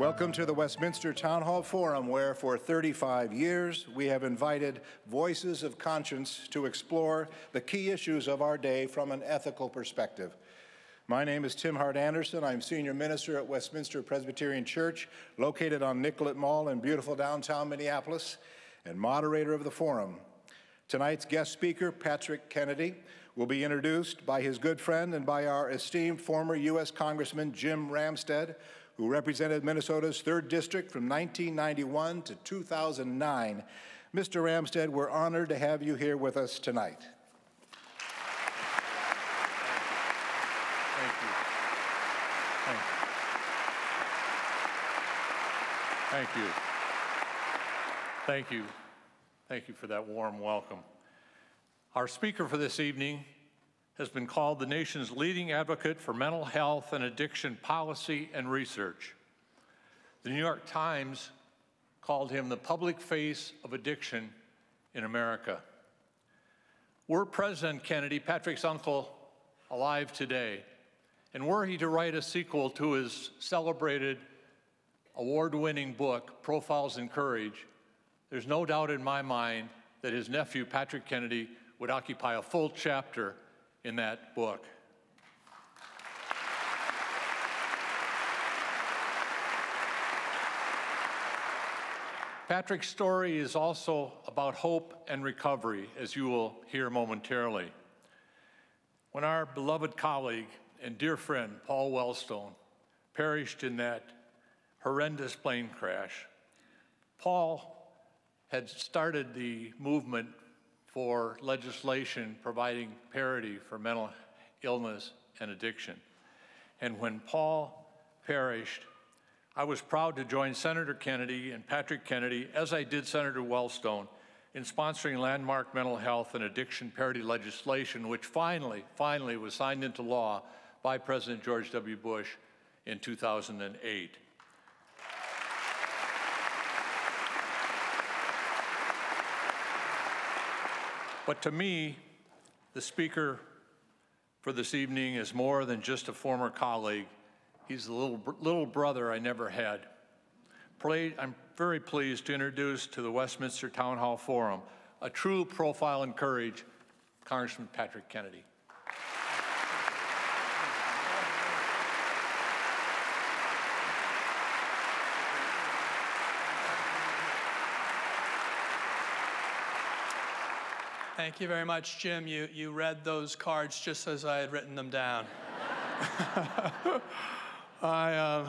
Welcome to the Westminster Town Hall Forum, where for 35 years we have invited voices of conscience to explore the key issues of our day from an ethical perspective. My name is Tim Hart-Andersen. I'm senior minister at Westminster Presbyterian Church, located on Nicollet Mall in beautiful downtown Minneapolis, and moderator of the forum. Tonight's guest speaker, Patrick Kennedy, will be introduced by his good friend and by our esteemed former U.S. Congressman Jim Ramstad, who represented Minnesota's 3rd District from 1991 to 2009. Mr. Ramstad, we're honored to have you here with us tonight. Thank you. Thank you. Thank you. Thank you. Thank you for that warm welcome. Our speaker for this evening has been called the nation's leading advocate for mental health and addiction policy and research. The New York Times called him the public face of addiction in America. Were President Kennedy, Patrick's uncle, alive today, and were he to write a sequel to his celebrated award-winning book, Profiles in Courage, there's no doubt in my mind that his nephew, Patrick Kennedy, would occupy a full chapter in that book. Patrick's story is also about hope and recovery, as you will hear momentarily. When our beloved colleague and dear friend, Paul Wellstone, perished in that horrendous plane crash, Paul had started the movement for legislation providing parity for mental illness and addiction. And when Paul perished, I was proud to join Senator Kennedy and Patrick Kennedy, as I did Senator Wellstone, in sponsoring landmark mental health and addiction parity legislation, which finally, finally was signed into law by President George W. Bush in 2008. But to me, the speaker for this evening is more than just a former colleague. He's the little, little brother I never had. I'm very pleased to introduce to the Westminster Town Hall Forum a true profile in courage, Congressman Patrick Kennedy. Thank you very much, Jim. You, you read those cards just as I had written them down. I am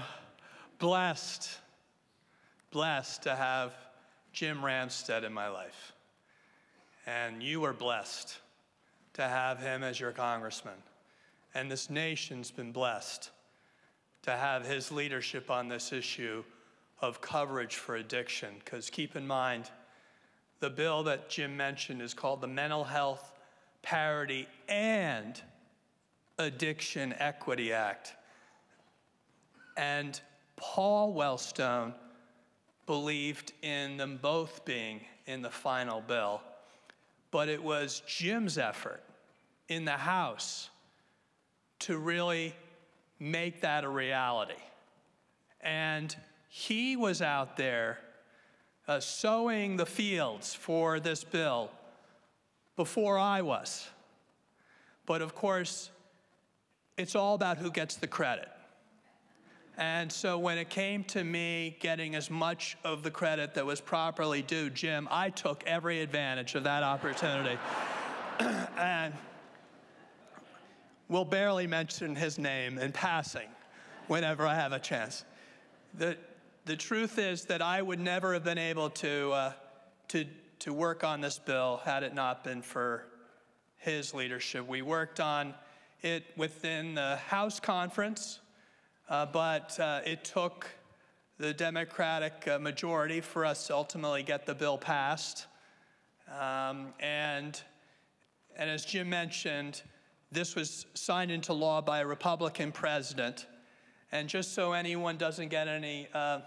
blessed, blessed to have Jim Ramstad in my life. And you are blessed to have him as your congressman. And this nation's been blessed to have his leadership on this issue of coverage for addiction. Because keep in mind, the bill that Jim mentioned is called the Mental Health Parity and Addiction Equity Act. And Paul Wellstone believed in them both being in the final bill, but it was Jim's effort in the House to really make that a reality. And he was out there uh, sowing the fields for this bill before I was. But of course, it's all about who gets the credit. And so when it came to me getting as much of the credit that was properly due, Jim, I took every advantage of that opportunity. and will barely mention his name in passing whenever I have a chance. The, the truth is that I would never have been able to, uh, to, to work on this bill had it not been for his leadership. We worked on it within the House conference, uh, but uh, it took the Democratic uh, majority for us to ultimately get the bill passed. Um, and, and as Jim mentioned, this was signed into law by a Republican president. And just so anyone doesn't get any uh,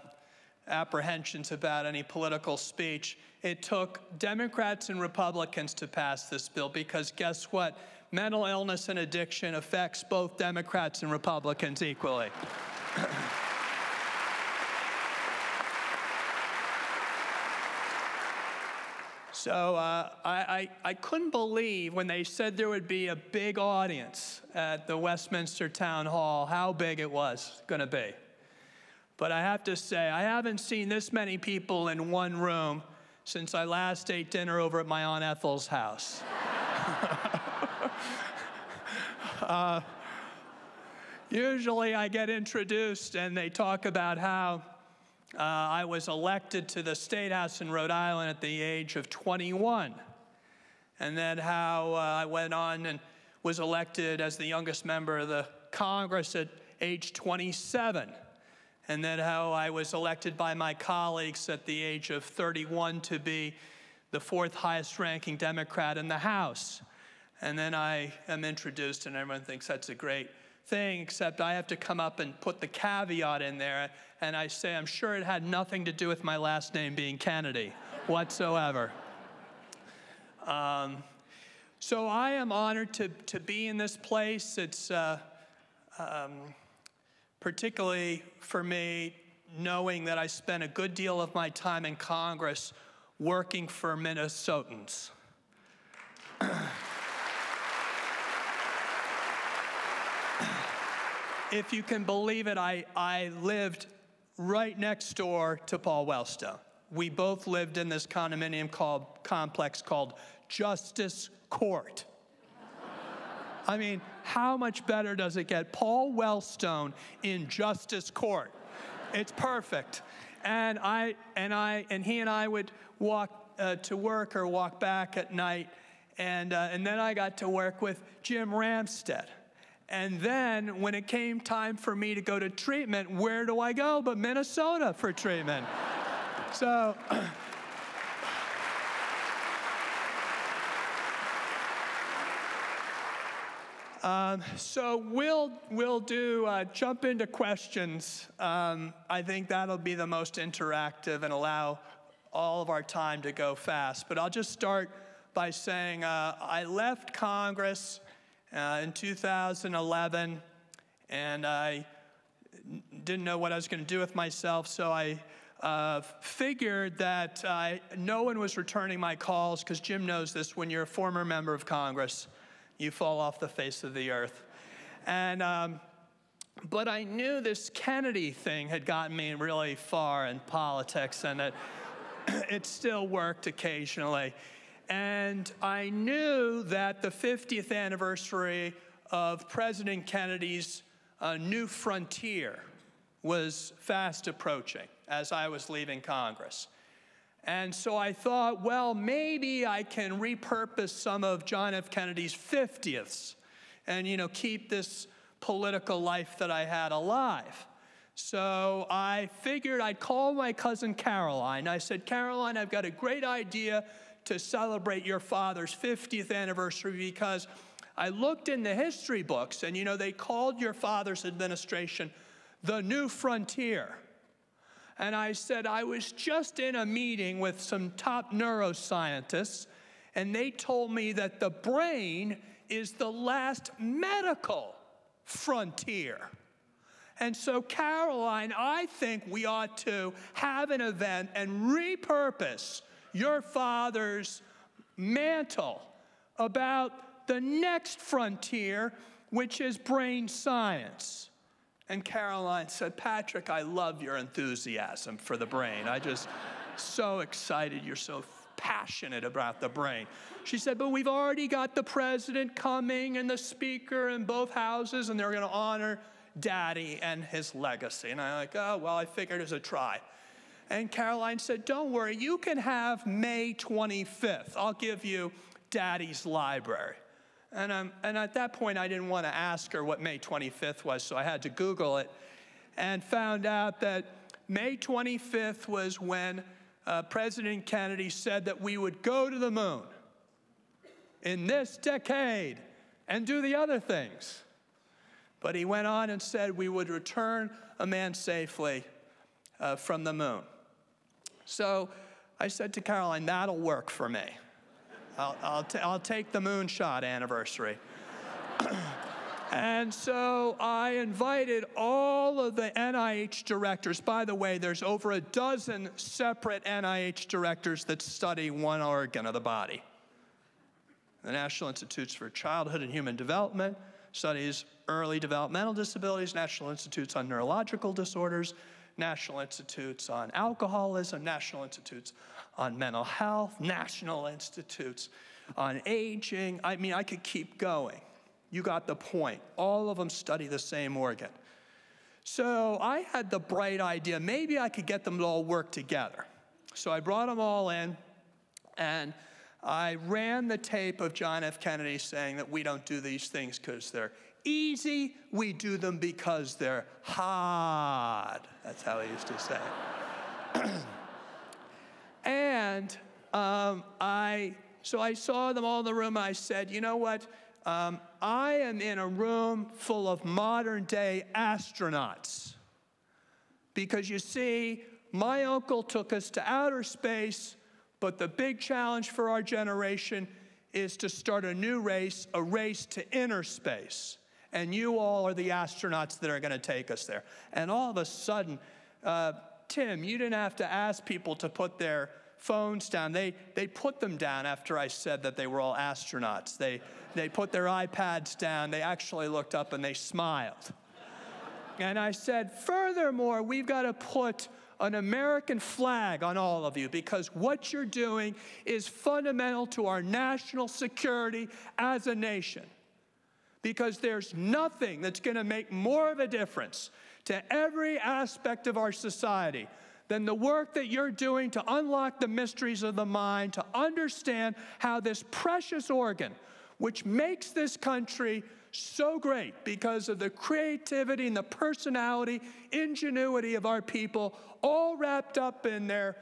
apprehensions about any political speech, it took Democrats and Republicans to pass this bill because guess what? Mental illness and addiction affects both Democrats and Republicans equally. So uh, I, I, I couldn't believe when they said there would be a big audience at the Westminster Town Hall, how big it was going to be. But I have to say, I haven't seen this many people in one room since I last ate dinner over at my Aunt Ethel's house. uh, usually I get introduced and they talk about how uh, I was elected to the State House in Rhode Island at the age of 21. And then how uh, I went on and was elected as the youngest member of the Congress at age 27. And then how I was elected by my colleagues at the age of 31 to be the fourth highest ranking Democrat in the House. And then I am introduced, and everyone thinks that's a great thing, except I have to come up and put the caveat in there. And I say, I'm sure it had nothing to do with my last name being Kennedy whatsoever. Um, so I am honored to, to be in this place. It's uh, um, particularly for me knowing that I spent a good deal of my time in Congress working for Minnesotans. if you can believe it, I, I lived right next door to Paul Wellstone. We both lived in this condominium called, complex called Justice Court. I mean, how much better does it get? Paul Wellstone in Justice Court. It's perfect. And I and I and he and I would walk uh, to work or walk back at night, and uh, and then I got to work with Jim Ramstad. And then when it came time for me to go to treatment, where do I go but Minnesota for treatment? so. Um, so we'll, we'll do, uh, jump into questions. Um, I think that'll be the most interactive and allow all of our time to go fast. But I'll just start by saying uh, I left Congress uh, in 2011, and I didn't know what I was going to do with myself, so I uh, figured that uh, no one was returning my calls because Jim knows this when you're a former member of Congress, you fall off the face of the earth. And, um, but I knew this Kennedy thing had gotten me really far in politics and that it still worked occasionally. And I knew that the 50th anniversary of President Kennedy's uh, New Frontier was fast approaching as I was leaving Congress. And so I thought, well, maybe I can repurpose some of John F. Kennedy's 50ths and, you know, keep this political life that I had alive. So I figured I'd call my cousin Caroline. I said, Caroline, I've got a great idea to celebrate your father's 50th anniversary because I looked in the history books and, you know, they called your father's administration the new frontier. And I said, I was just in a meeting with some top neuroscientists, and they told me that the brain is the last medical frontier. And so, Caroline, I think we ought to have an event and repurpose your father's mantle about the next frontier, which is brain science. And Caroline said, Patrick, I love your enthusiasm for the brain. I just, so excited. You're so passionate about the brain. She said, but we've already got the president coming and the speaker in both houses, and they're going to honor daddy and his legacy. And I'm like, oh, well, I figured it was a try. And Caroline said, Don't worry, you can have May 25th. I'll give you daddy's library. And, um, and at that point, I didn't want to ask her what May 25th was, so I had to Google it and found out that May 25th was when uh, President Kennedy said that we would go to the moon in this decade and do the other things. But he went on and said we would return a man safely uh, from the moon. So I said to Caroline, that'll work for me. I'll, I'll, t- I'll take the moonshot anniversary. And so I invited all of the NIH directors. By the way, there's over a dozen separate NIH directors that study one organ of the body. The National Institutes for Childhood and Human Development studies early developmental disabilities, National Institutes on Neurological Disorders, National Institutes on Alcoholism, National Institutes on Mental Health, National Institutes on Aging. I mean, I could keep going. You got the point. All of them study the same organ. So I had the bright idea maybe I could get them to all work together. So I brought them all in and I ran the tape of John F. Kennedy saying that we don't do these things because they're easy, we do them because they're hard. That's how he used to say and um, I, so I saw them all in the room. I said, you know what? Um, I am in a room full of modern day astronauts. Because you see, my uncle took us to outer space, but the big challenge for our generation is to start a new race, a race to inner space. And you all are the astronauts that are going to take us there. And all of a sudden, uh, Tim, you didn't have to ask people to put their phones down. They, they put them down after I said that they were all astronauts. They, they put their iPads down. They actually looked up and they smiled. and I said, furthermore, we've got to put an American flag on all of you because what you're doing is fundamental to our national security as a nation. Because there's nothing that's going to make more of a difference to every aspect of our society than the work that you're doing to unlock the mysteries of the mind, to understand how this precious organ, which makes this country so great because of the creativity and the personality, ingenuity of our people, all wrapped up in there.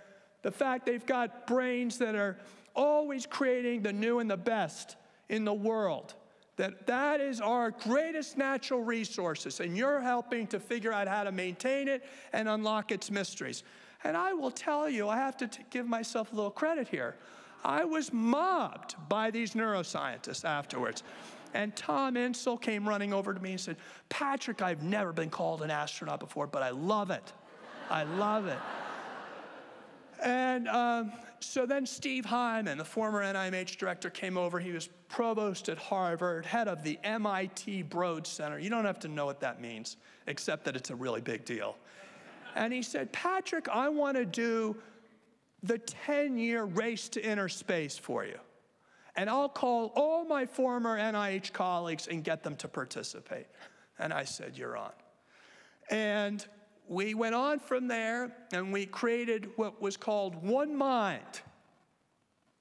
The fact they've got brains that are always creating the new and the best in the world. That that is our greatest natural resources, and you're helping to figure out how to maintain it and unlock its mysteries. And I will tell you, I have to give myself a little credit here. I was mobbed by these neuroscientists afterwards. And Tom Insel came running over to me and said, Patrick, I've never been called an astronaut before, but I love it. I love it. And um, so then Steve Hyman, the former NIMH director, came over. He was provost at Harvard, head of the MIT Broad Center. You don't have to know what that means, except that it's a really big deal. And he said, Patrick, I want to do the 10 year race to inner space for you. And I'll call all my former NIH colleagues and get them to participate. And I said, You're on. And we went on from there and we created what was called One Mind.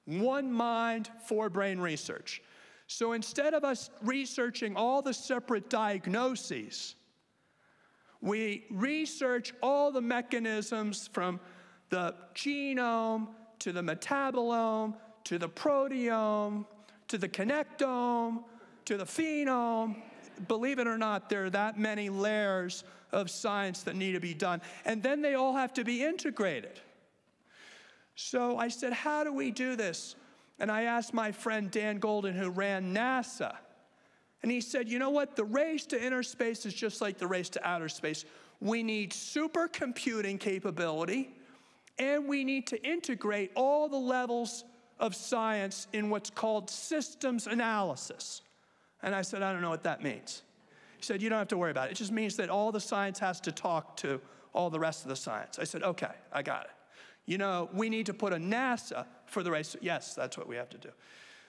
One Mind for Brain Research. So instead of us researching all the separate diagnoses, we research all the mechanisms from the genome to the metabolome to the proteome to the connectome to the phenome. Believe it or not, there are that many layers of science that need to be done. And then they all have to be integrated. So I said, How do we do this? And I asked my friend Dan Goldin, who ran NASA. And he said, You know what? The race to inner space is just like the race to outer space. We need supercomputing capability and we need to integrate all the levels of science in what's called systems analysis. And I said, I don't know what that means. He said, You don't have to worry about it. It just means that all the science has to talk to all the rest of the science. I said, Okay, I got it. You know, we need to put a NASA for the race. Yes, that's what we have to do.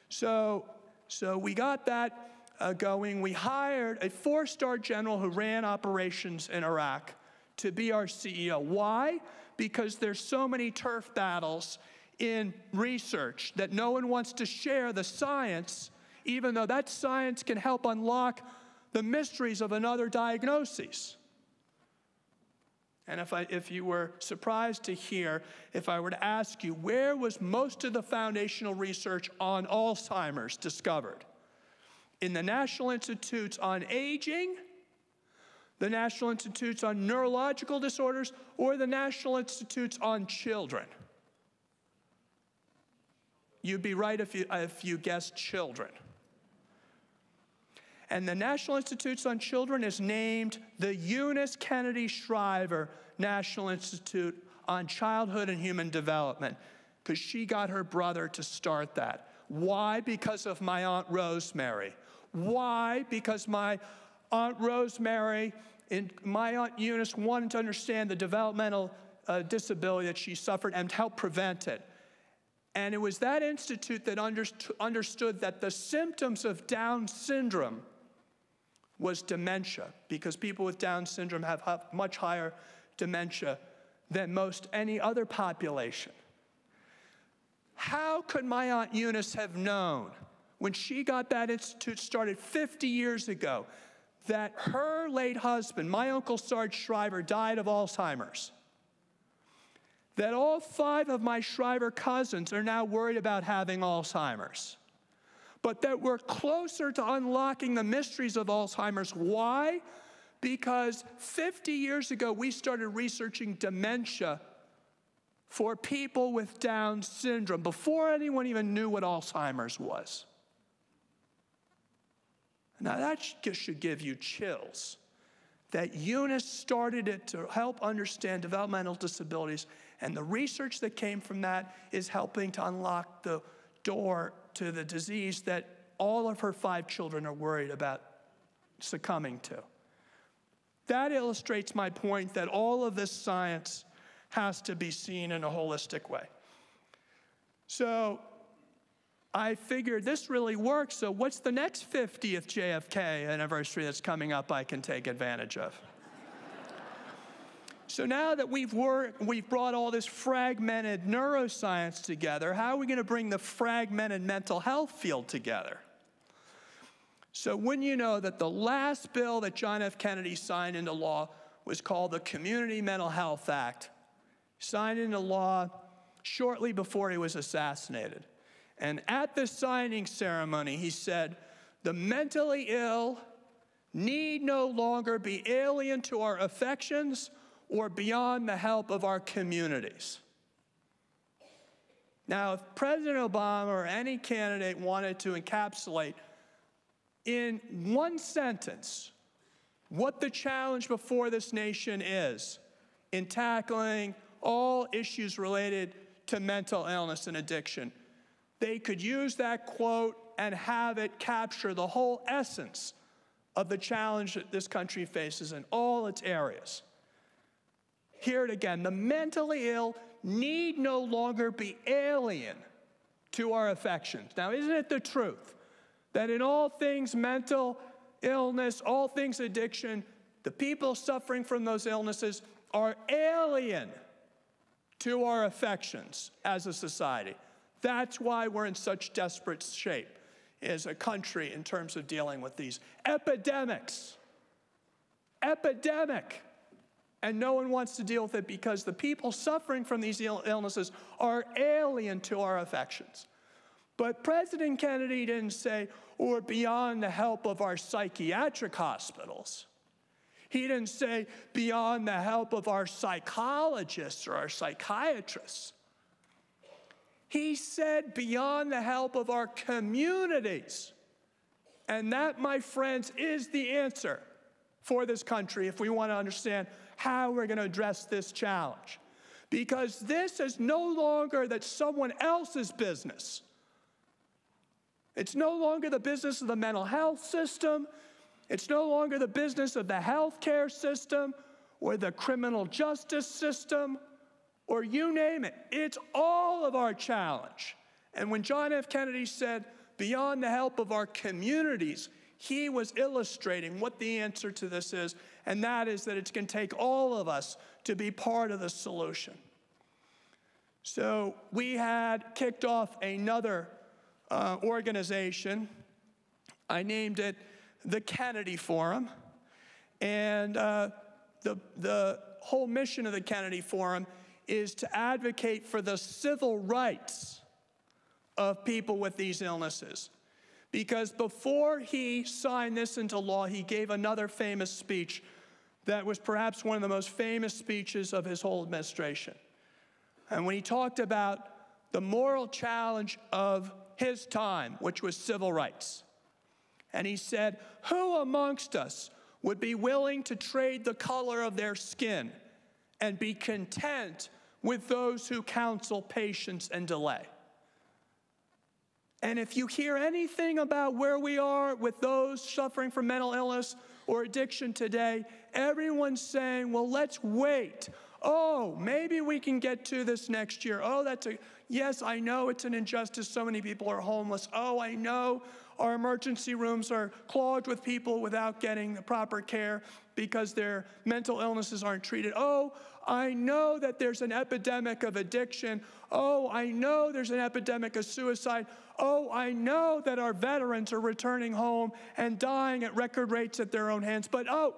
So, so we got that uh, going. We hired a four star general who ran operations in Iraq to be our CEO. Why? because there's so many turf battles in research that no one wants to share the science, even though that science can help unlock the mysteries of another diagnosis. And if, I, if you were surprised to hear, if I were to ask you, where was most of the foundational research on Alzheimer's discovered? In the National Institutes on Aging the National Institutes on Neurological Disorders or the National Institutes on Children? You'd be right if you, if you guessed children. And the National Institutes on Children is named the Eunice Kennedy Shriver National Institute on Childhood and Human Development because she got her brother to start that. Why? Because of my Aunt Rosemary. Why? Because my Aunt Rosemary and my Aunt Eunice wanted to understand the developmental uh, disability that she suffered and help prevent it. And it was that institute that underst- understood that the symptoms of Down syndrome was dementia, because people with Down syndrome have much higher dementia than most any other population. How could my Aunt Eunice have known when she got that institute started 50 years ago that her late husband, my Uncle Sarge Shriver, died of Alzheimer's? That all five of my Shriver cousins are now worried about having Alzheimer's? But that we're closer to unlocking the mysteries of Alzheimer's. Why? Because 50 years ago, we started researching dementia for people with Down syndrome before anyone even knew what Alzheimer's was. Now, that should give you chills. That Eunice started it to help understand developmental disabilities, and the research that came from that is helping to unlock the door to the disease that all of her five children are worried about succumbing to. That illustrates my point that all of this science has to be seen in a holistic way. So I figured this really works. So, what's the next 50th JFK anniversary that's coming up I can take advantage of? So, now that we've, worked, we've brought all this fragmented neuroscience together, how are we going to bring the fragmented mental health field together? So, wouldn't you know that the last bill that John F. Kennedy signed into law was called the Community Mental Health Act signed into law shortly before he was assassinated. And at the signing ceremony, he said, The mentally ill need no longer be alien to our affections or beyond the help of our communities. Now, if President Obama or any candidate wanted to encapsulate in one sentence what the challenge before this nation is in tackling all issues related to mental illness and addiction. They could use that quote and have it capture the whole essence of the challenge that this country faces in all its areas. Hear it again the mentally ill need no longer be alien to our affections. Now, isn't it the truth that in all things mental illness, all things addiction, the people suffering from those illnesses are alien to our affections as a society. That's why we're in such desperate shape as a country in terms of dealing with these epidemics. Epidemic. And no one wants to deal with it because the people suffering from these illnesses are alien to our affections. But President Kennedy didn't say, or beyond the help of our psychiatric hospitals. He didn't say beyond the help of our psychologists or our psychiatrists. He said beyond the help of our communities. And that, my friends, is the answer for this country if we want to understand how we're going to address this challenge. Because this is no longer that someone else's business. It's no longer the business of the mental health system. It's no longer the business of the healthcare system or the criminal justice system or you name it. It's all of our challenge. And when John F. Kennedy said, beyond the help of our communities, he was illustrating what the answer to this is, and that is that it's going to take all of us to be part of the solution. So we had kicked off another uh, organization. I named it the Kennedy Forum. And uh, the, the whole mission of the Kennedy Forum is to advocate for the civil rights of people with these illnesses. Because before he signed this into law, he gave another famous speech that was perhaps one of the most famous speeches of his whole administration. And when he talked about the moral challenge of his time, which was civil rights. And he said, Who amongst us would be willing to trade the color of their skin and be content with those who counsel patience and delay? And if you hear anything about where we are with those suffering from mental illness or addiction today, everyone's saying, well, let's wait. Oh, maybe we can get to this next year. Oh, that's a, yes, I know it's an injustice. So many people are homeless. Oh, I know our emergency rooms are clogged with people without getting the proper care because their mental illnesses aren't treated. Oh, I know that there's an epidemic of addiction. Oh, I know there's an epidemic of suicide. Oh, I know that our veterans are returning home and dying at record rates at their own hands, but oh,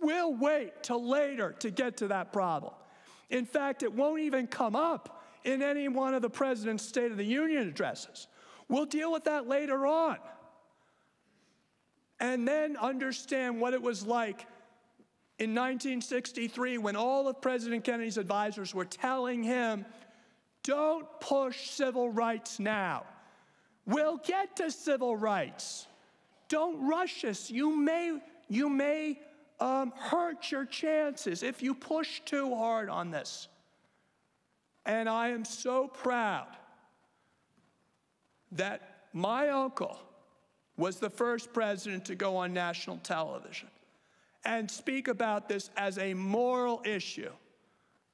we'll wait till later to get to that problem. In fact, it won't even come up in any one of the president's State of the Union addresses. We'll deal with that later on. And then understand what it was like in 1963 when all of President Kennedy's advisors were telling him, don't push civil rights now. We'll get to civil rights. Don't rush us. You may, you may um, hurt your chances if you push too hard on this. And I am so proud that my uncle was the first president to go on national television and speak about this as a moral issue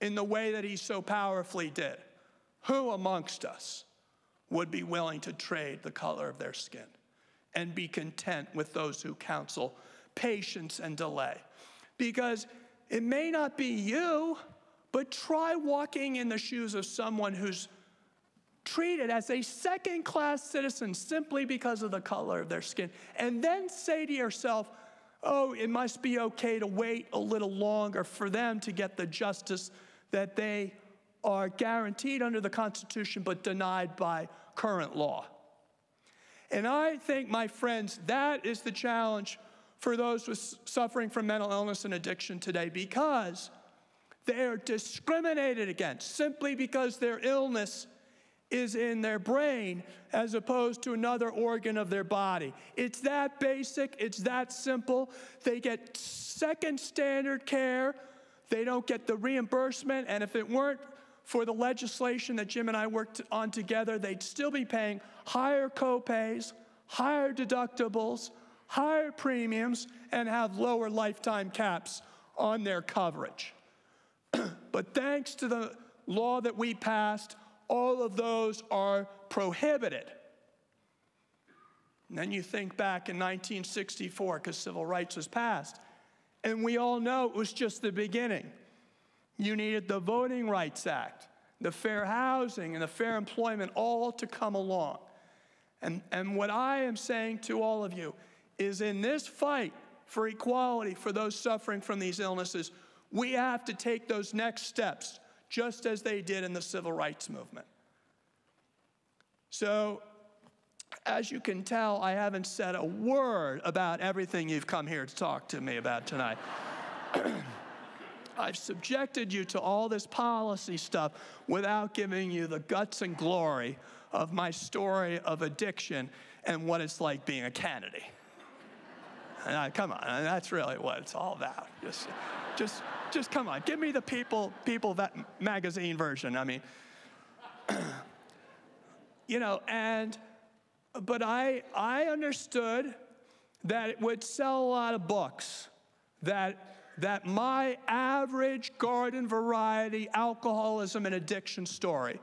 in the way that he so powerfully did. Who amongst us would be willing to trade the color of their skin and be content with those who counsel patience and delay? Because it may not be you, but try walking in the shoes of someone who's treated as a second class citizen simply because of the color of their skin. And then say to yourself, oh, it must be okay to wait a little longer for them to get the justice that they are guaranteed under the Constitution but denied by current law. And I think, my friends, that is the challenge for those with suffering from mental illness and addiction today because they are discriminated against simply because their illness is in their brain as opposed to another organ of their body. It's that basic, it's that simple. They get second standard care, they don't get the reimbursement, and if it weren't for the legislation that Jim and I worked on together, they'd still be paying higher copays, higher deductibles, higher premiums, and have lower lifetime caps on their coverage. but thanks to the law that we passed, all of those are prohibited. And then you think back in 1964, because civil rights was passed, and we all know it was just the beginning. You needed the Voting Rights Act, the Fair Housing, and the Fair Employment all to come along. And, and what I am saying to all of you is in this fight for equality for those suffering from these illnesses, we have to take those next steps just as they did in the civil rights movement. So, as you can tell, I haven't said a word about everything you've come here to talk to me about tonight. I've subjected you to all this policy stuff without giving you the guts and glory of my story of addiction and what it's like being a Kennedy. And I, come on, that's really what it's all about. Just, just, just come on. Give me the People, People that magazine version. I mean, you know, and, but I, I understood that it would sell a lot of books, that, that my average garden variety alcoholism and addiction story,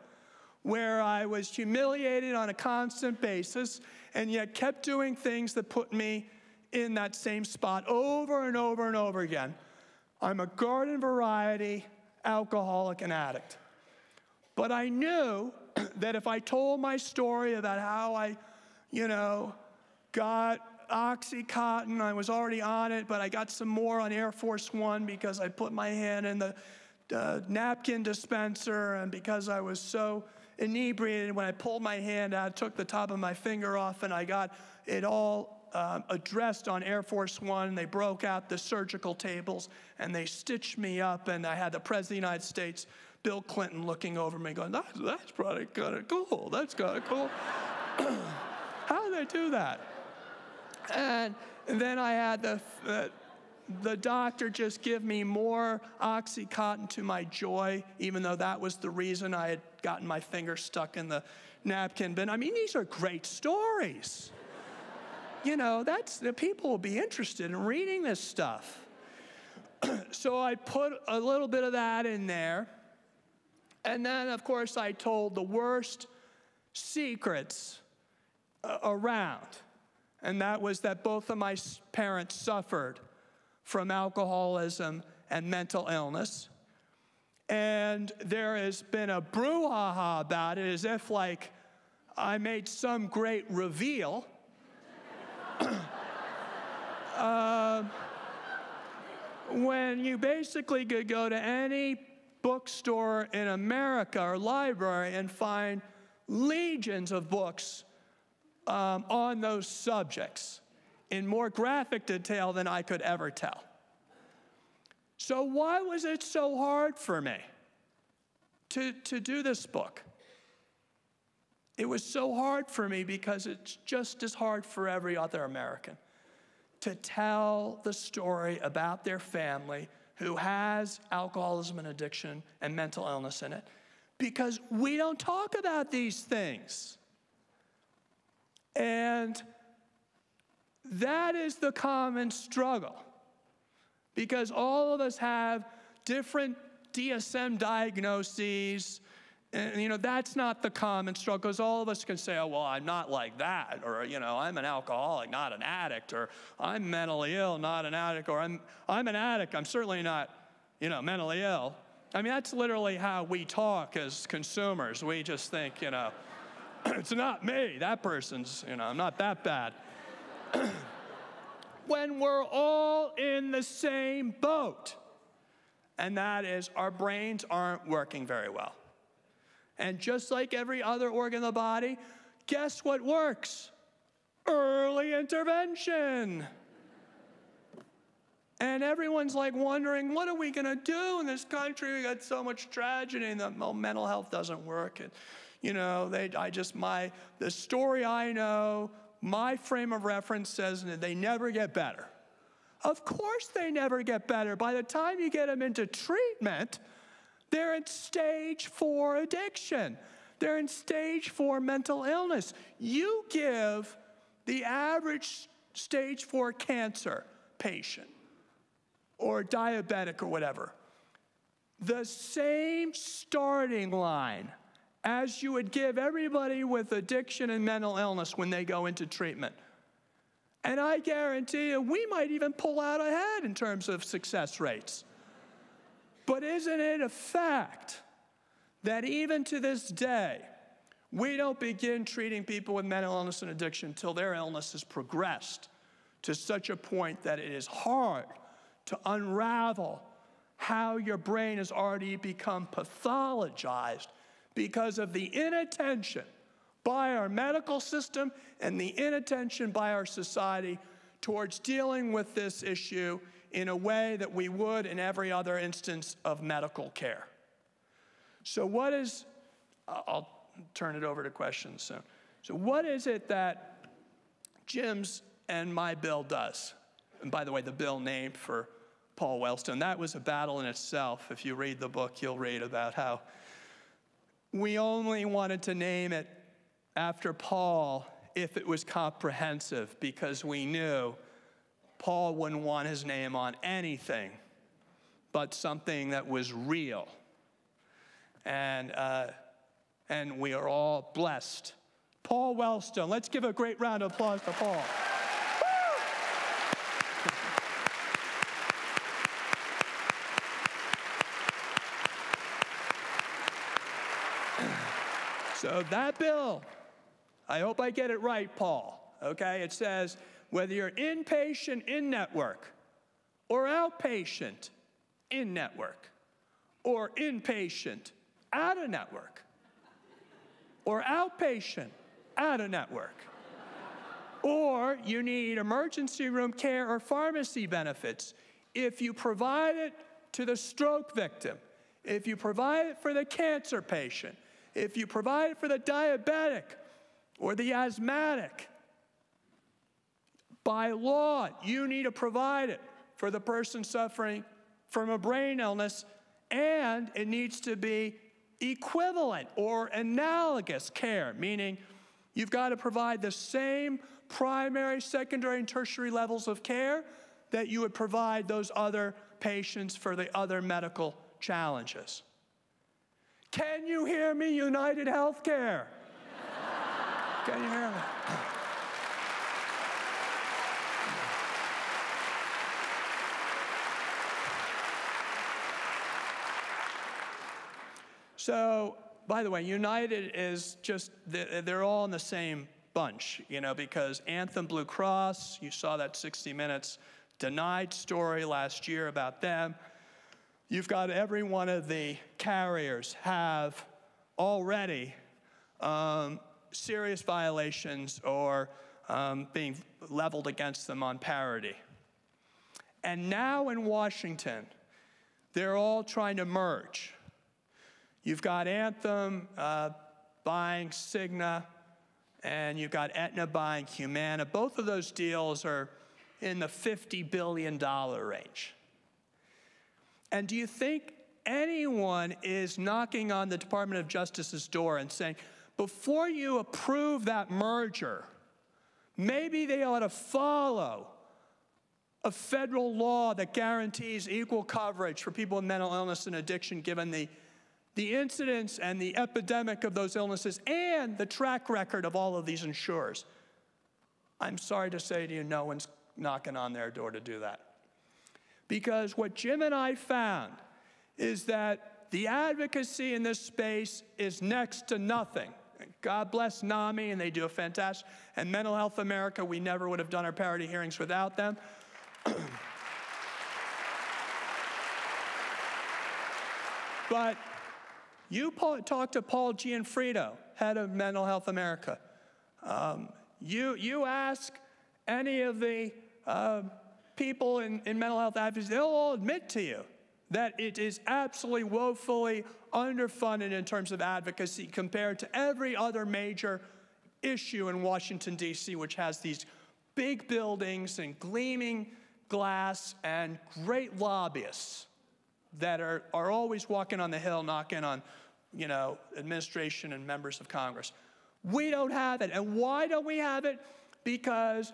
where I was humiliated on a constant basis and yet kept doing things that put me in that same spot over and over and over again I'm a garden variety alcoholic and addict. But I knew that if I told my story about how I, you know, got Oxycontin, I was already on it, but I got some more on Air Force One because I put my hand in the uh, napkin dispenser and because I was so inebriated when I pulled my hand out, took the top of my finger off, and I got it all um, addressed on Air Force One. They broke out the surgical tables and they stitched me up, and I had the President of the United States, Bill Clinton, looking over me, going, That's, that's probably kind of cool. That's kind of cool. How did they do that? And then I had the, uh, the doctor just give me more Oxycontin to my joy, even though that was the reason I had gotten my finger stuck in the napkin bin. I mean, these are great stories. you know, that's the people will be interested in reading this stuff. so I put a little bit of that in there. And then, of course, I told the worst secrets uh, around. And that was that both of my parents suffered from alcoholism and mental illness. And there has been a brouhaha about it as if, like, I made some great reveal. uh, when you basically could go to any bookstore in America or library and find legions of books um, on those subjects in more graphic detail than I could ever tell. So, why was it so hard for me to, to do this book? It was so hard for me because it's just as hard for every other American to tell the story about their family who has alcoholism and addiction and mental illness in it because we don't talk about these things. And that is the common struggle because all of us have different DSM diagnoses. And, you know, that's not the common struggle because all of us can say, oh, well, I'm not like that. Or, you know, I'm an alcoholic, not an addict. Or I'm mentally ill, not an addict. Or I'm, I'm an addict, I'm certainly not, you know, mentally ill. I mean, that's literally how we talk as consumers. We just think, you know, it's not me. That person's, you know, I'm not that bad. when we're all in the same boat, and that is our brains aren't working very well. And just like every other organ of the body, guess what works? Early intervention. And everyone's like wondering, what are we going to do in this country? We got so much tragedy, and the mental health doesn't work. And, you know, they, I just, my, the story I know, my frame of reference says that they never get better. Of course, they never get better. By the time you get them into treatment, they're in stage four addiction. They're in stage four mental illness. You give the average stage four cancer patient or diabetic or whatever the same starting line as you would give everybody with addiction and mental illness when they go into treatment. And I guarantee you, we might even pull out ahead in terms of success rates. But isn't it a fact that even to this day, we don't begin treating people with mental illness and addiction until their illness has progressed to such a point that it is hard to unravel how your brain has already become pathologized because of the inattention by our medical system and the inattention by our society towards dealing with this issue in a way that we would in every other instance of medical care. So, what is, I'll turn it over to questions soon. So, what is it that Jim's and my bill does? And by the way, the bill named for Paul Wellstone, that was a battle in itself. If you read the book, you'll read about how we only wanted to name it after Paul if it was comprehensive because we knew Paul wouldn't want his name on anything but something that was real. And, uh, and we are all blessed. Paul Wellstone, let's give a great round of applause to Paul. So that bill, I hope I get it right, Paul. Okay, it says whether you're inpatient in network or outpatient in network or inpatient out of network or outpatient out of network or you need emergency room care or pharmacy benefits if you provide it to the stroke victim if you provide it for the cancer patient if you provide for the diabetic or the asthmatic By law, you need to provide it for the person suffering from a brain illness, and it needs to be equivalent or analogous care, meaning you've got to provide the same primary, secondary, and tertiary levels of care that you would provide those other patients for the other medical challenges. Can you hear me, United Healthcare? Can you hear me? So, by the way, United is just, they're all in the same bunch, you know, because Anthem Blue Cross, you saw that 60 Minutes denied story last year about them. You've got every one of the carriers have already um, serious violations or um, being leveled against them on parity. And now in Washington, they're all trying to merge. You've got Anthem uh, buying Cigna, and you've got Aetna buying Humana. Both of those deals are in the $50 billion range. And do you think anyone is knocking on the Department of Justice's door and saying, before you approve that merger, maybe they ought to follow a federal law that guarantees equal coverage for people with mental illness and addiction, given the, the incidence and the epidemic of those illnesses and the track record of all of these insurers. I'm sorry to say to you, no one's knocking on their door to do that. Because what Jim and I found is that the advocacy in this space is next to nothing. God bless NAMI, and they do a fantastic. And Mental Health America, we never would have done our parity hearings without them. but you talk to Paul Gionfriddo, head of Mental Health America. Um, you, you ask any of the uh, people in, in mental health advocacy, they'll all admit to you that it is absolutely woefully underfunded in terms of advocacy compared to every other major issue in Washington, D.C., which has these big buildings and gleaming glass and great lobbyists that are, are always walking on the hill knocking on you know administration and members of congress we don't have it and why don't we have it because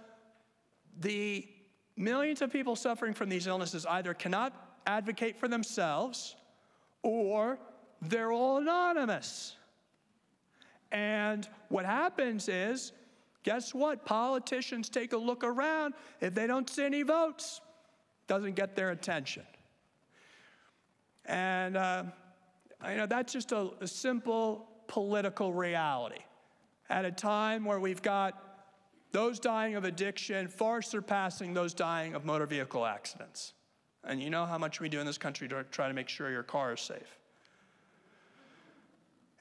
the millions of people suffering from these illnesses either cannot advocate for themselves or they're all anonymous. And what happens is, guess what? Politicians take a look around. If they don't see any votes, doesn't get their attention. And uh, you know that's just a, a simple political reality. At a time where we've got those dying of addiction far surpassing those dying of motor vehicle accidents. And you know how much we do in this country to try to make sure your car is safe.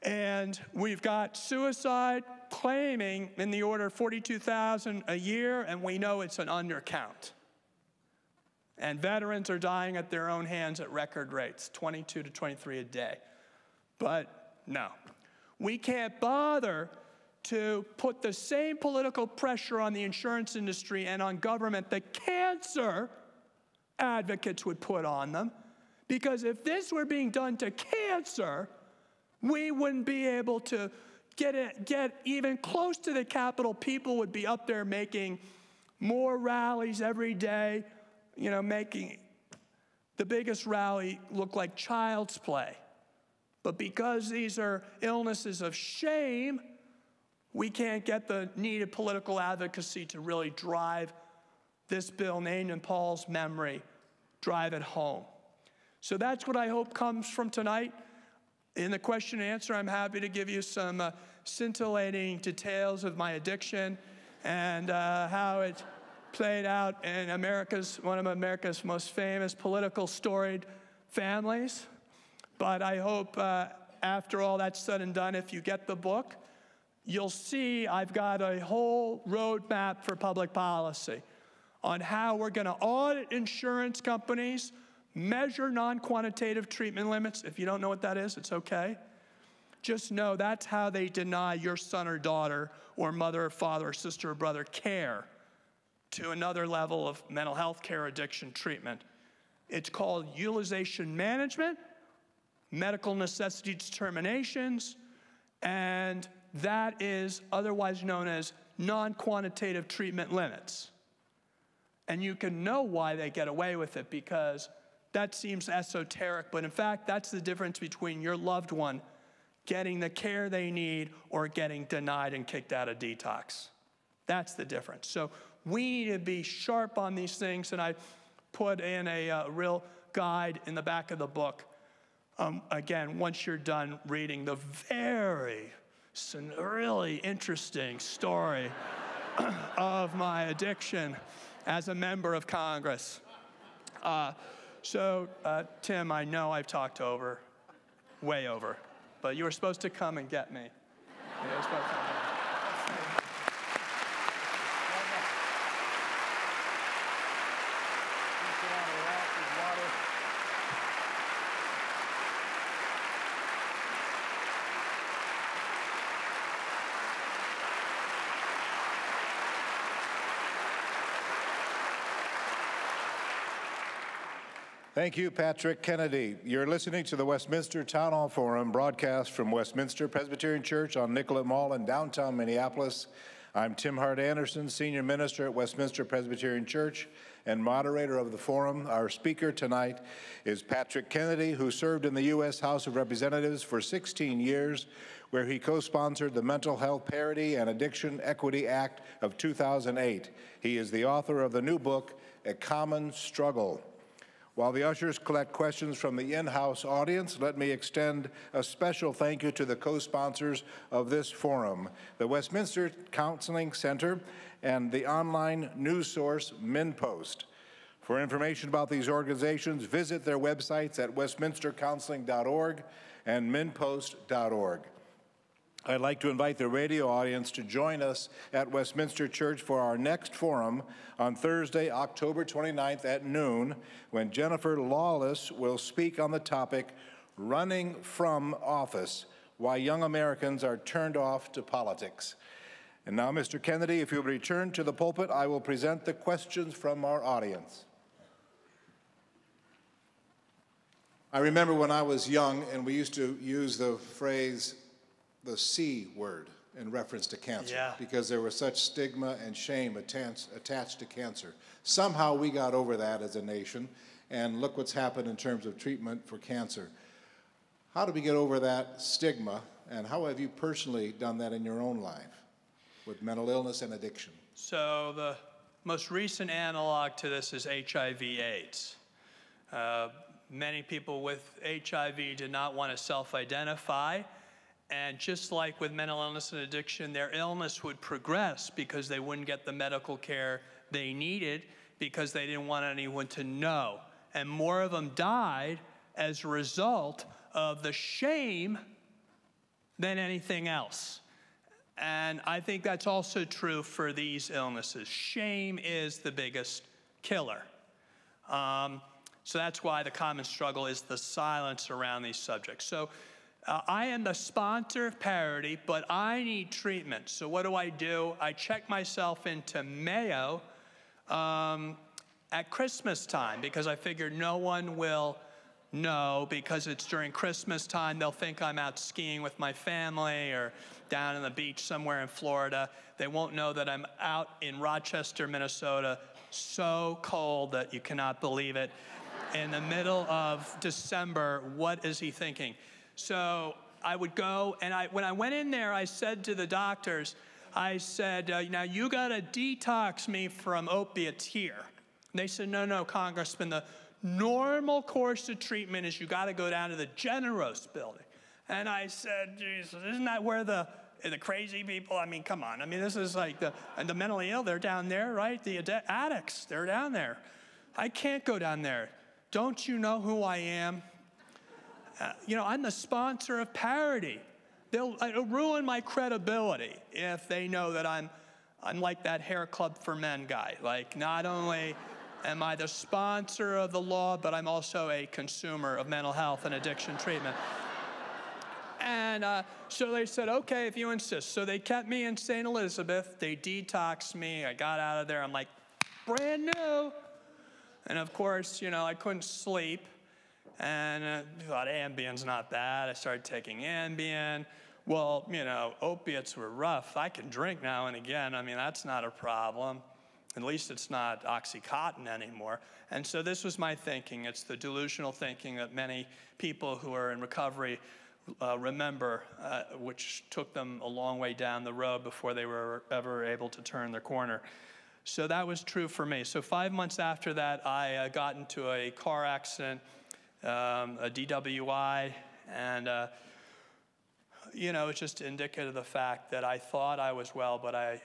And we've got suicide claiming in the order of 42,000 a year, and we know it's an undercount. And veterans are dying at their own hands at record rates 22 to 23 a day. But no, we can't bother to put the same political pressure on the insurance industry and on government that cancer advocates would put on them. Because if this were being done to cancer, we wouldn't be able to get, it, get even close to the Capitol. People would be up there making more rallies every day, you know, making the biggest rally look like child's play. But because these are illnesses of shame, we can't get the needed political advocacy to really drive this bill named in Paul's memory, drive it home. So that's what I hope comes from tonight. In the question and answer, I'm happy to give you some uh, scintillating details of my addiction and uh, how it played out in America's, one of America's most famous political storied families. But I hope uh, after all that's said and done, if you get the book, you'll see I've got a whole roadmap for public policy on how we're going to audit insurance companies, measure non quantitative treatment limits. If you don't know what that is, it's okay. Just know that's how they deny your son or daughter, or mother or father or sister or brother care to another level of mental health care addiction treatment. It's called utilization management, medical necessity determinations, and that is otherwise known as non quantitative treatment limits. And you can know why they get away with it because that seems esoteric, but in fact, that's the difference between your loved one getting the care they need or getting denied and kicked out of detox. That's the difference. So we need to be sharp on these things, and I put in a uh, real guide in the back of the book. Um, again, once you're done reading the very, really interesting story of my addiction as a member of Congress. Uh, so, uh, Tim, I know I've talked over, way over, but you were supposed to come and get me. Thank you, Patrick Kennedy. You're listening to the Westminster Town Hall Forum broadcast from Westminster Presbyterian Church on Nicollet Mall in downtown Minneapolis. I'm Tim Hart-Andersen, Senior Minister at Westminster Presbyterian Church and moderator of the forum. Our speaker tonight is Patrick Kennedy, who served in the U.S. House of Representatives for 16 years, where he co-sponsored the Mental Health Parity and Addiction Equity Act of 2008. He is the author of the new book, A Common Struggle. While the ushers collect questions from the in-house audience, let me extend a special thank you to the co-sponsors of this forum, the Westminster Counseling Center and the online news source MinnPost. For information about these organizations, visit their websites at westminstercounseling.org and minnpost.org. I'd like to invite the radio audience to join us at Westminster Church for our next forum on Thursday, October 29th at noon, when Jennifer Lawless will speak on the topic Running from Office Why Young Americans Are Turned Off to Politics. And now, Mr. Kennedy, if you'll return to the pulpit, I will present the questions from our audience. I remember when I was young and we used to use the phrase the C word in reference to cancer yeah. because there was such stigma and shame attached to cancer. Somehow we got over that as a nation, and look what's happened in terms of treatment for cancer. How do we get over that stigma, and how have you personally done that in your own life with mental illness and addiction? So, the most recent analog to this is HIV/AIDS. Uh, many people with HIV did not want to self identify and just like with mental illness and addiction, their illness would progress because they wouldn't get the medical care they needed because they didn't want anyone to know. And more of them died as a result of the shame than anything else. And I think that's also true for these illnesses. Shame is the biggest killer. Um, so that's why the common struggle is the silence around these subjects. So uh, I am the sponsor of Parity, but I need treatment. So what do I do? I check myself into Mayo um, at Christmas time because I figured no one will know because it's during Christmas time. They'll think I'm out skiing with my family or down on the beach somewhere in Florida. They won't know that I'm out in Rochester, Minnesota, so cold that you cannot believe it. In the middle of December, what is he thinking? So I would go, and I, when I went in there, I said to the doctors, I said, uh, now you got to detox me from opiates here. And they said, no, no, Congressman, the normal course of treatment is you got to go down to the Generose building. And I said, Jesus, isn't that where the the crazy people? I mean, come on. I mean, this is like the and the mentally ill. They're down there, right? The addicts, they're down there. I can't go down there. Don't you know who I am? Uh, you know, I'm the sponsor of parity. They'll it'll ruin my credibility if they know that I'm, I'm like that hair club for men guy. Like, not only am I the sponsor of the law, but I'm also a consumer of mental health and addiction treatment. And uh, so they said, okay, if you insist. So they kept me in St. Elizabeth. They detoxed me. I got out of there. I'm like, brand new. And of course, you know, I couldn't sleep. And uh, I thought Ambien's not bad. I started taking Ambien. Well, you know, opiates were rough. I can drink now and again. I mean, that's not a problem. At least it's not Oxycontin anymore. And so this was my thinking. It's the delusional thinking that many people who are in recovery uh, remember, uh, which took them a long way down the road before they were ever able to turn their corner. So that was true for me. So five months after that, I uh, got into a car accident, um, a DWI, and uh, you know, it's just indicative of the fact that I thought I was well, but I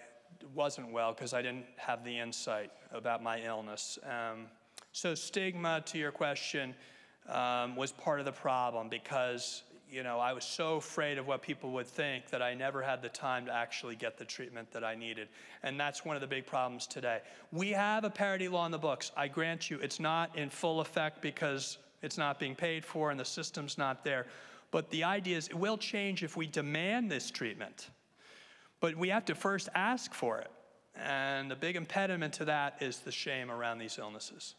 wasn't well because I didn't have the insight about my illness. Um, so stigma, to your question, um, was part of the problem because you know I was so afraid of what people would think that I never had the time to actually get the treatment that I needed, and that's one of the big problems today. We have a parity law in the books. I grant you, it's not in full effect because it's not being paid for and the system's not there. But the idea is it will change if we demand this treatment. But we have to first ask for it. And the big impediment to that is the shame around these illnesses.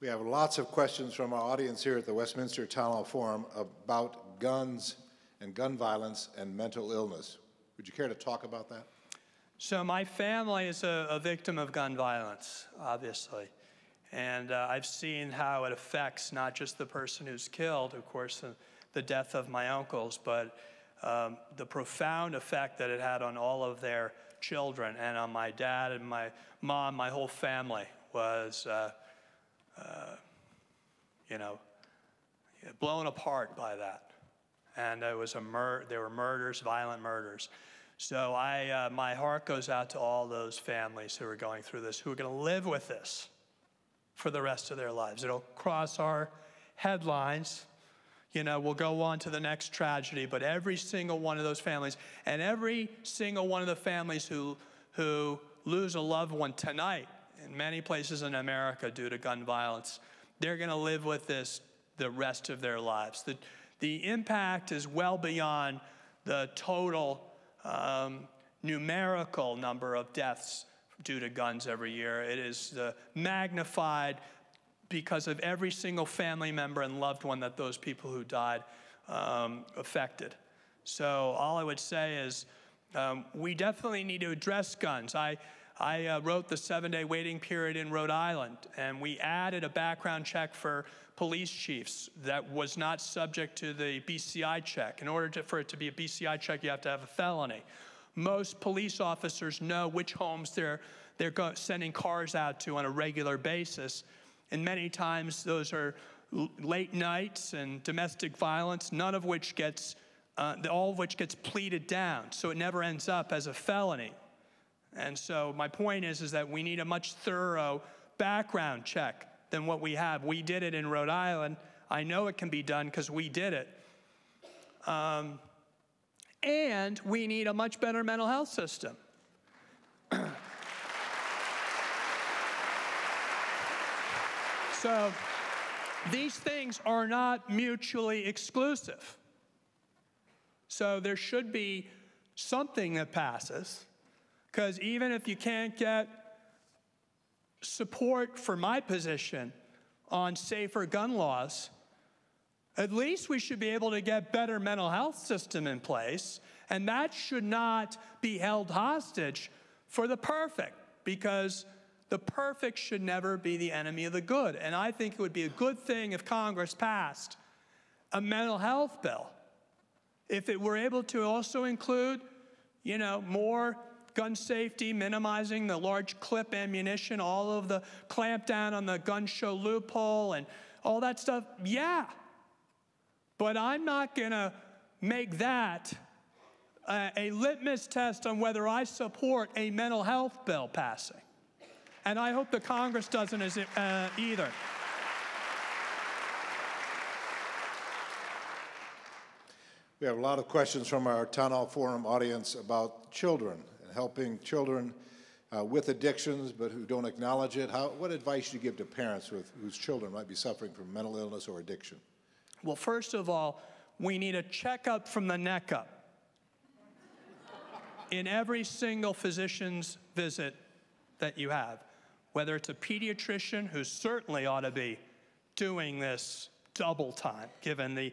We have lots of questions from our audience here at the Westminster Town Hall Forum about guns and gun violence and mental illness. Would you care to talk about that? So, my family is a, a victim of gun violence, obviously. And uh, I've seen how it affects not just the person who's killed, of course, the, the death of my uncles, but um, the profound effect that it had on all of their children and on my dad and my mom, my whole family was, uh, uh, you know, blown apart by that. And it was a mur- there were murders, violent murders. So I, uh, my heart goes out to all those families who are going through this, who are going to live with this for the rest of their lives. It'll cross our headlines you know, we'll go on to the next tragedy, but every single one of those families and every single one of the families who, who lose a loved one tonight in many places in America due to gun violence, they're going to live with this the rest of their lives. The, the impact is well beyond the total um, numerical number of deaths due to guns every year. It is the magnified because of every single family member and loved one that those people who died um, affected. So all I would say is um, we definitely need to address guns. I, I uh, wrote the seven day waiting period in Rhode Island, and we added a background check for police chiefs that was not subject to the BCI check. In order to, for it to be a BCI check, you have to have a felony. Most police officers know which homes they're, they're sending cars out to on a regular basis. And many times those are late nights and domestic violence, none of which gets, uh, all of which gets pleaded down. So it never ends up as a felony. And so my point is, is that we need a much thorough background check than what we have. We did it in Rhode Island. I know it can be done because we did it. Um, and we need a much better mental health system. So these things are not mutually exclusive. So there should be something that passes, because even if you can't get support for my position on safer gun laws, at least we should be able to get better mental health system in place, and that should not be held hostage for the perfect, because the perfect should never be the enemy of the good. And I think it would be a good thing if Congress passed a mental health bill. If it were able to also include, you know, more gun safety, minimizing the large clip ammunition, all of the clampdown on the gun show loophole and all that stuff, yeah. But I'm not going to make that a, a litmus test on whether I support a mental health bill passing. And I hope the Congress doesn't as, uh, either. We have a lot of questions from our Town Hall Forum audience about children and helping children uh, with addictions but who don't acknowledge it. How, what advice do you give to parents with, whose children might be suffering from mental illness or addiction? Well, first of all, we need a checkup from the neck up in every single physician's visit that you have whether it's a pediatrician who certainly ought to be doing this double time, given the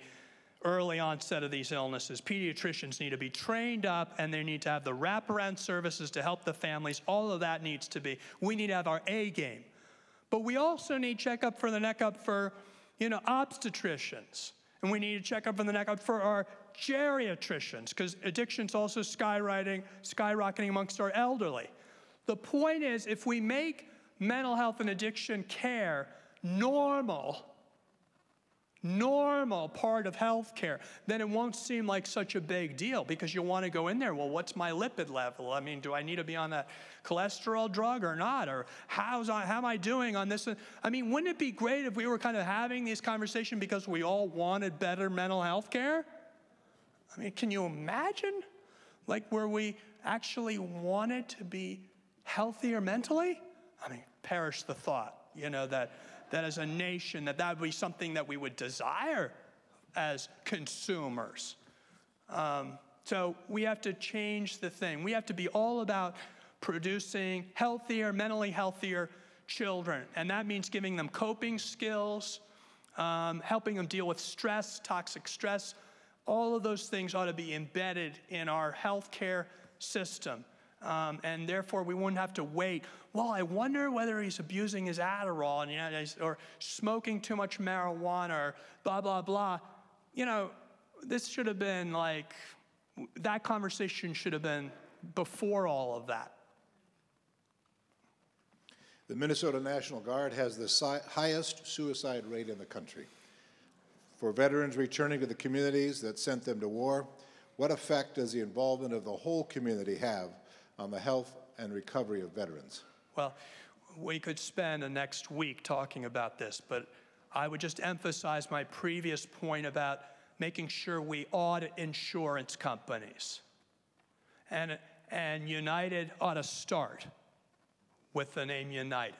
early onset of these illnesses. Pediatricians need to be trained up and they need to have the wraparound services to help the families. All of that needs to be. We need to have our A game. But we also need checkup for the neck up for, you know, obstetricians. And we need to check up for the neck up for our geriatricians, because addiction's also skyrocketing, skyrocketing amongst our elderly. The point is, if we make mental health and addiction care normal, normal part of healthcare, then it won't seem like such a big deal because you want to go in there. Well, what's my lipid level? I mean, do I need to be on that cholesterol drug or not? Or how's I, how am I doing on this? I mean, wouldn't it be great if we were kind of having this conversation because we all wanted better mental health care? I mean, can you imagine? Like where we actually wanted to be healthier mentally? I mean, perish the thought, you know, that that as a nation, that that would be something that we would desire as consumers. Um, so we have to change the thing. We have to be all about producing healthier, mentally healthier children. And that means giving them coping skills, um, helping them deal with stress, toxic stress. All of those things ought to be embedded in our healthcare system. Um, and therefore, we wouldn't have to wait. Well, I wonder whether he's abusing his Adderall and, you know, or smoking too much marijuana or blah, blah, blah. You know, this should have been like, that conversation should have been before all of that. The Minnesota National Guard has the si highest suicide rate in the country. For veterans returning to the communities that sent them to war, what effect does the involvement of the whole community have on the health and recovery of veterans? Well, we could spend the next week talking about this, but I would just emphasize my previous point about making sure we audit insurance companies. And, and United ought to start with the name United.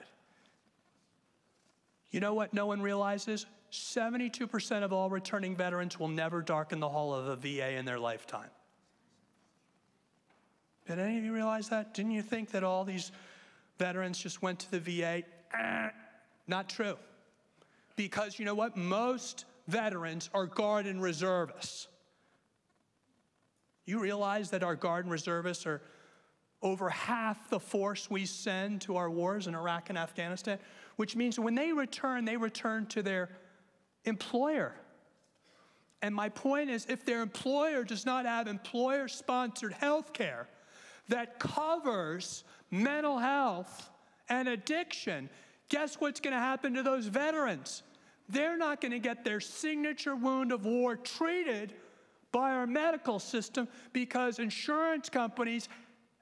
You know what no one realizes? 72% of all returning veterans will never darken the hall of a VA in their lifetime. Did any of you realize that? Didn't you think that all these veterans just went to the VA? Eh, not true. Because you know what? Most veterans are Guard and Reservists. You realize that our Guard and Reservists are over half the force we send to our wars in Iraq and Afghanistan, which means when they return, they return to their employer. And my point is if their employer does not have employer sponsored health care, that covers mental health and addiction, guess what's going to happen to those veterans? They're not going to get their signature wound of war treated by our medical system because insurance companies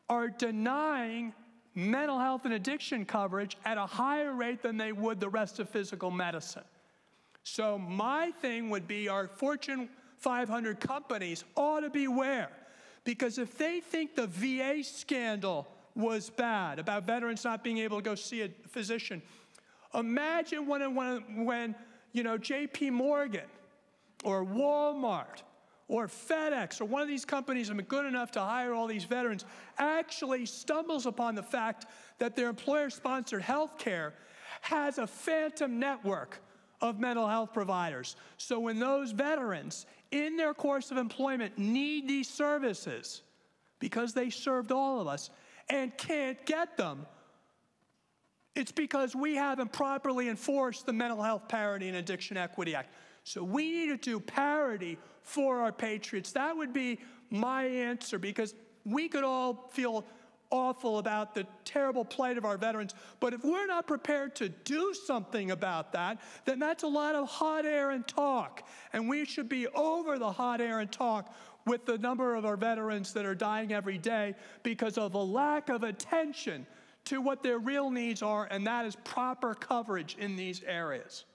are denying mental health and addiction coverage at a higher rate than they would the rest of physical medicine. So, my thing would be our Fortune 500 companies ought to beware because if they think the VA scandal was bad about veterans not being able to go see a physician, imagine when, when, when you know, JP Morgan or Walmart or FedEx or one of these companies that are good enough to hire all these veterans actually stumbles upon the fact that their employer sponsored health care has a phantom network of mental health providers. So when those veterans in their course of employment need these services because they served all of us and can't get them, it's because we haven't properly enforced the Mental Health Parity and Addiction Equity Act. So we need to do parity for our patriots. That would be my answer because we could all feel awful about the terrible plight of our veterans. But if we're not prepared to do something about that, then that's a lot of hot air and talk. And we should be over the hot air and talk with the number of our veterans that are dying every day because of a lack of attention to what their real needs are, and that is proper coverage in these areas.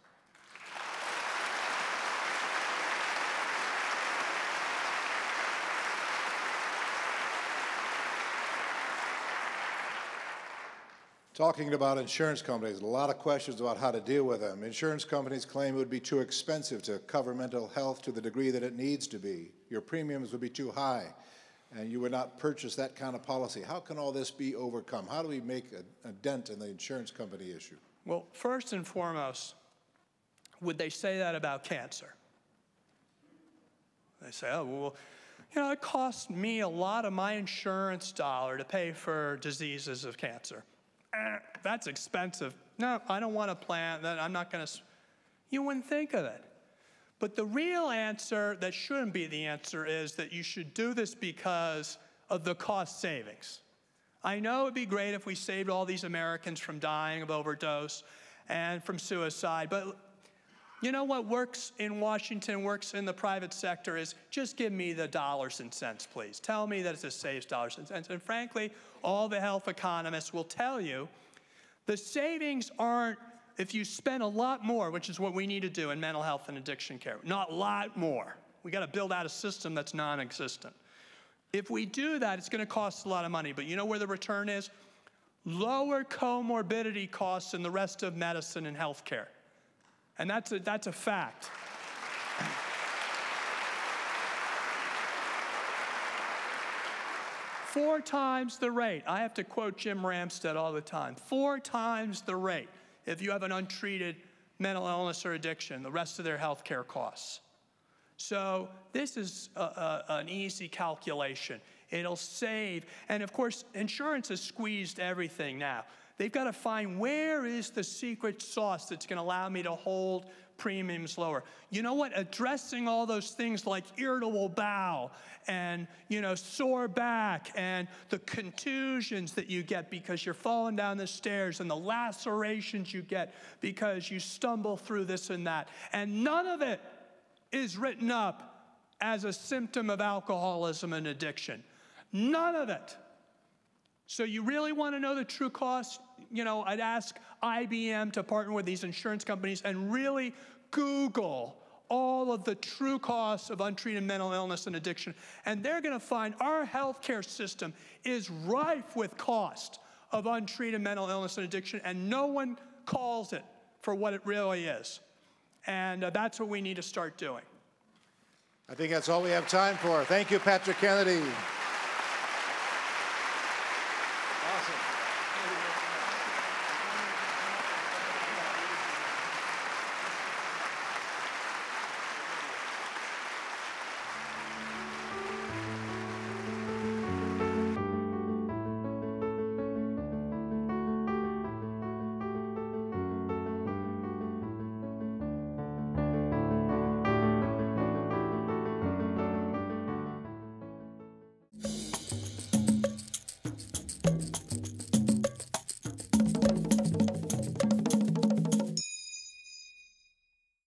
Talking about insurance companies, a lot of questions about how to deal with them. Insurance companies claim it would be too expensive to cover mental health to the degree that it needs to be. Your premiums would be too high. and you would not purchase that kind of policy. How can all this be overcome? How do we make a, a dent in the insurance company issue? Well, first and foremost, would they say that about cancer? They say, oh, well, you know, it costs me a lot of my insurance dollar to pay for diseases of cancer. Eh, that's expensive. No, I don't want to plan that I'm not going to. You wouldn't think of it. But the real answer that shouldn't be the answer is that you should do this because of the cost savings. I know it'd be great if we saved all these Americans from dying of overdose and from suicide, but you know what works in Washington, works in the private sector is just give me the dollars and cents, please. Tell me that it's a saves dollars and cents. And frankly, all the health economists will tell you the savings aren't if you spend a lot more, which is what we need to do in mental health and addiction care, not a lot more. We got to build out a system that's non existent. If we do that, it's going to cost a lot of money. But you know where the return is? Lower comorbidity costs in the rest of medicine and healthcare. And that's a, that's a fact. Four times the rate. I have to quote Jim Ramstad all the time. Four times the rate if you have an untreated mental illness or addiction, the rest of their health care costs. So this is a, a, an easy calculation. It'll save. And of course, insurance has squeezed everything now. They've got to find where is the secret sauce that's going to allow me to hold premiums lower. You know what? Addressing all those things like irritable bowel and, you know, sore back and the contusions that you get because you're falling down the stairs and the lacerations you get because you stumble through this and that. And none of it is written up as a symptom of alcoholism and addiction. None of it. So you really want to know the true cost? You know, I'd ask IBM to partner with these insurance companies and really Google all of the true costs of untreated mental illness and addiction. And they're going to find our healthcare system is rife with cost of untreated mental illness and addiction, and no one calls it for what it really is. And uh, that's what we need to start doing. I think that's all we have time for. Thank you, Patrick Kennedy.